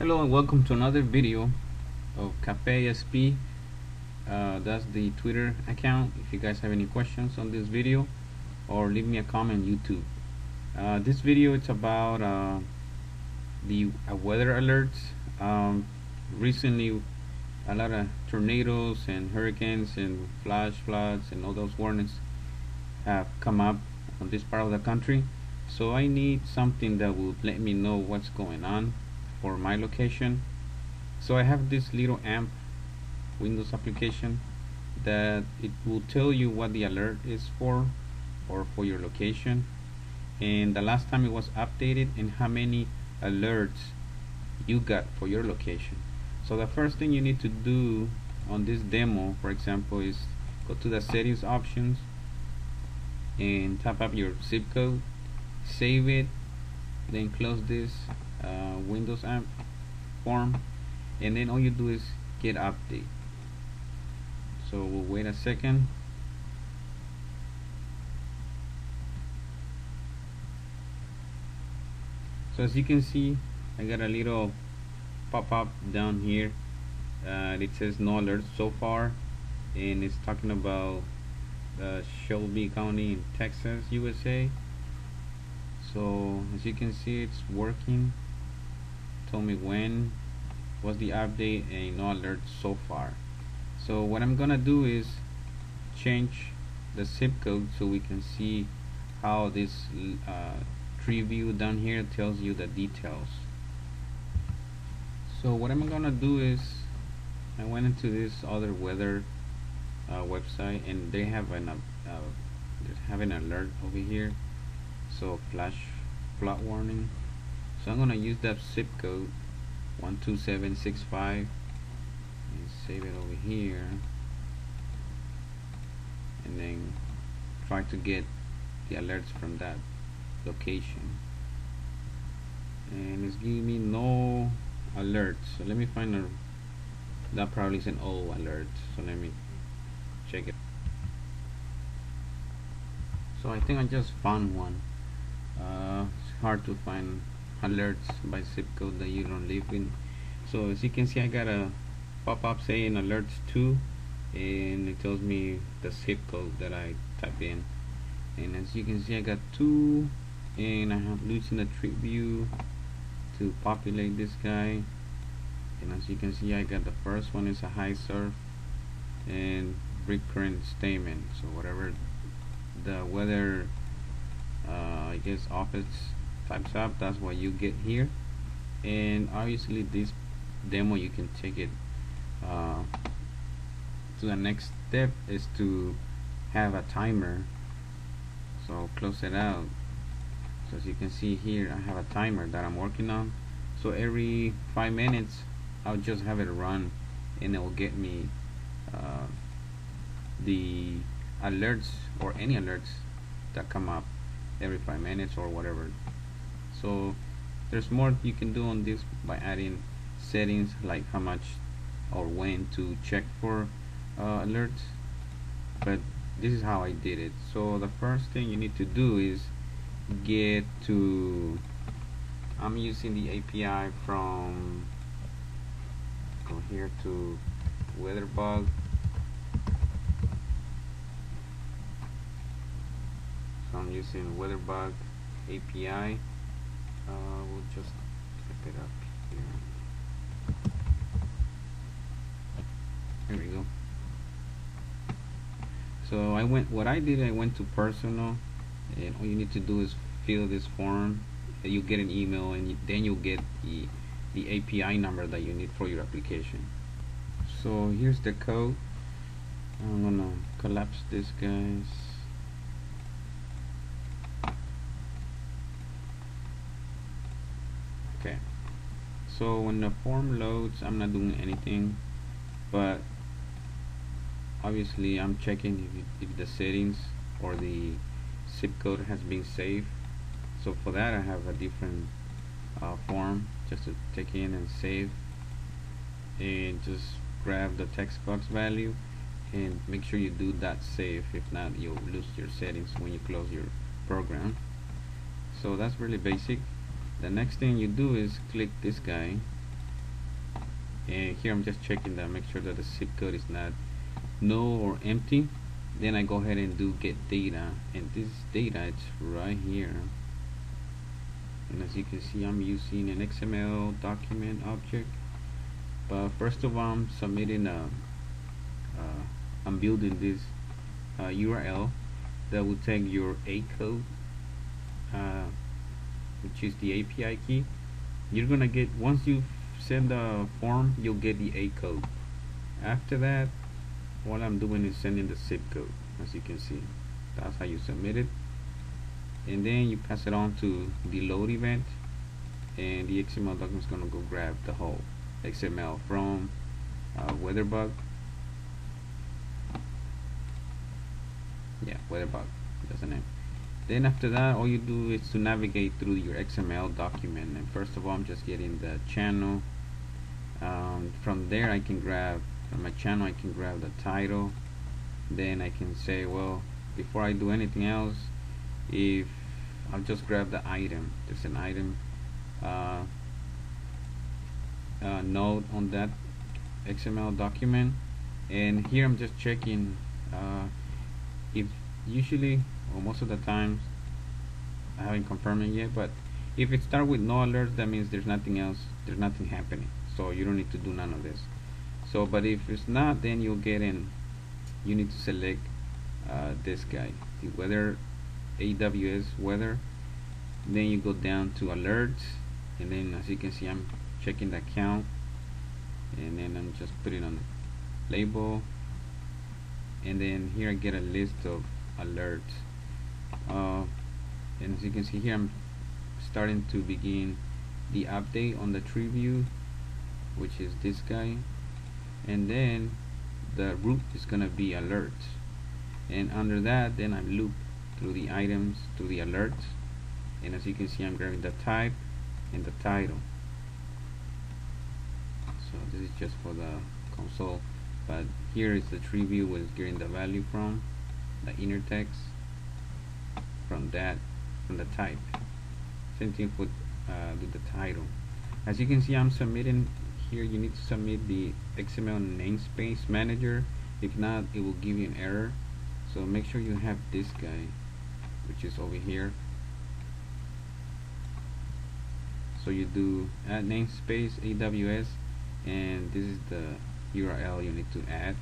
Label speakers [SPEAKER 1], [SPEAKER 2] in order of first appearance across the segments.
[SPEAKER 1] Hello and welcome to another video of Cafe ASP. Uh, that's the Twitter account. If you guys have any questions on this video, or leave me a comment YouTube. Uh, this video is about uh, the uh, weather alerts. Um, recently, a lot of tornadoes and hurricanes and flash floods and all those warnings have come up on this part of the country. So I need something that will let me know what's going on for my location. So I have this little amp Windows application that it will tell you what the alert is for or for your location. And the last time it was updated and how many alerts you got for your location. So the first thing you need to do on this demo for example is go to the settings options and tap up your zip code save it then close this uh, Windows app form and then all you do is get update. So we'll wait a second. So as you can see I got a little pop-up down here uh, it says no alerts so far and it's talking about uh, Shelby County in Texas USA so as you can see it's working told me when was the update and no alert so far. So what I'm gonna do is change the zip code so we can see how this uh, tree view down here tells you the details. So what I'm gonna do is I went into this other weather uh, website and they have an uh, they have an alert over here. So flash flood warning so I'm gonna use that zip code 12765 and save it over here. And then try to get the alerts from that location. And it's giving me no alerts. So let me find a that probably is an O alert. So let me check it. So I think I just found one. Uh, it's hard to find alerts by zip code that you don't live in. So as you can see I got a pop-up saying alerts 2 and it tells me the zip code that I type in. And as you can see I got two and I have loosened the tree view to populate this guy. And as you can see I got the first one is a high surf and rip current statement. So whatever the weather uh, I guess office up that's what you get here. And obviously this demo you can take it uh, to the next step is to have a timer. So close it out. So as you can see here I have a timer that I'm working on. So every five minutes I'll just have it run and it will get me uh, the alerts or any alerts that come up every five minutes or whatever so there's more you can do on this by adding settings like how much or when to check for uh, alerts. But this is how I did it. So the first thing you need to do is get to I'm using the API from go here to weatherbug. So I'm using weatherbug API uh, we'll just click it up here. There we go. So I went what I did I went to personal and all you need to do is fill this form you get an email and you, then you'll get the the API number that you need for your application. So here's the code. I'm gonna collapse this guys okay. So when the form loads I'm not doing anything but obviously I'm checking if, if the settings or the zip code has been saved. So for that I have a different uh, form just to take in and save. And just grab the text box value and make sure you do that save if not you'll lose your settings when you close your program. So that's really basic the next thing you do is click this guy. And here I'm just checking that make sure that the zip code is not null or empty. Then I go ahead and do get data. And this data it's right here. And as you can see I'm using an XML document object. But first of all I'm submitting a uh, I'm building this uh, URL that will take your A code. Uh, which is the API key you're gonna get once you send the form you'll get the A code. After that what I'm doing is sending the zip code as you can see. That's how you submit it. And then you pass it on to the load event and the XML document is going to go grab the whole XML from uh, Weatherbug. Yeah Weatherbug that's the name then after that all you do is to navigate through your XML document. And first of all I'm just getting the channel. Um, from there I can grab from my channel I can grab the title. Then I can say well before I do anything else if I'll just grab the item. There's an item uh, uh, node on that XML document. And here I'm just checking uh, if usually most of the times I haven't confirmed it yet but if it starts with no alerts that means there's nothing else there's nothing happening. So you don't need to do none of this. So but if it's not then you'll get in. You need to select uh, this guy. The weather AWS weather then you go down to alerts and then as you can see I'm checking the count and then I'm just putting on the label and then here I get a list of alerts uh, and as you can see here I'm starting to begin the update on the tree view which is this guy. And then the root is gonna be alerts. And under that then I loop through the items to the alerts. And as you can see I'm grabbing the type and the title. So this is just for the console. But here is the tree view where it's getting the value from the inner text from that from the type. Same thing with uh, with the title. As you can see I'm submitting here you need to submit the XML namespace manager. If not it will give you an error. So make sure you have this guy which is over here. So you do add namespace AWS and this is the URL you need to add.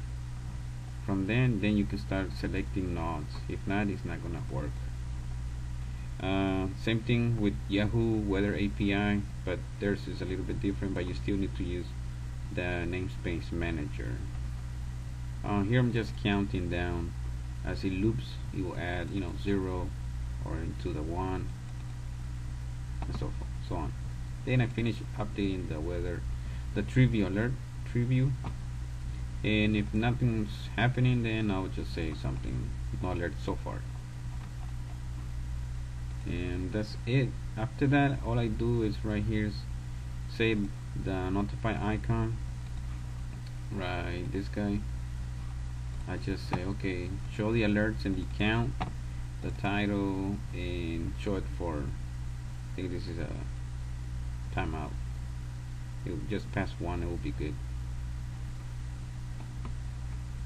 [SPEAKER 1] From then then you can start selecting nodes. If not it's not gonna work uh, same thing with Yahoo Weather API but theirs is a little bit different but you still need to use the namespace manager. Uh, here I'm just counting down. As it loops it will add you know 0 or into the 1 and so forth so on. Then I finish updating the weather the tree view alert tree view and if nothing's happening then I'll just say something no alert so far and that's it. After that all I do is right here is save the notify icon. Right this guy. I just say okay show the alerts and the count the title and show it for I think this is a timeout. It will just pass one it will be good.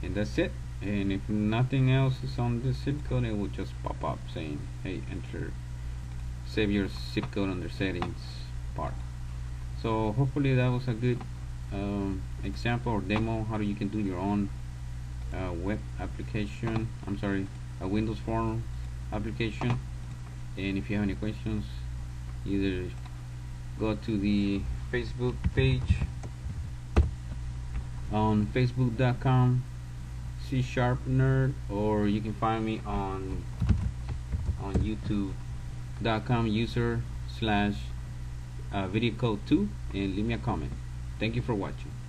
[SPEAKER 1] And that's it. And if nothing else is on the zip code it will just pop up saying hey enter save your zip code under settings part. So hopefully that was a good um, example or demo how you can do your own uh, web application I'm sorry a Windows Form application. And if you have any questions either go to the Facebook page on facebook.com C sharp nerd or you can find me on on youtube.com user slash uh, video code 2 and leave me a comment. Thank you for watching